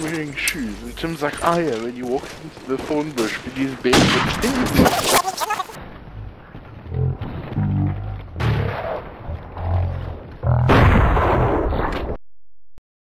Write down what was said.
Wearing shoes, and Tim's like, oh yeah, when you walk into the thorn bush with these bare.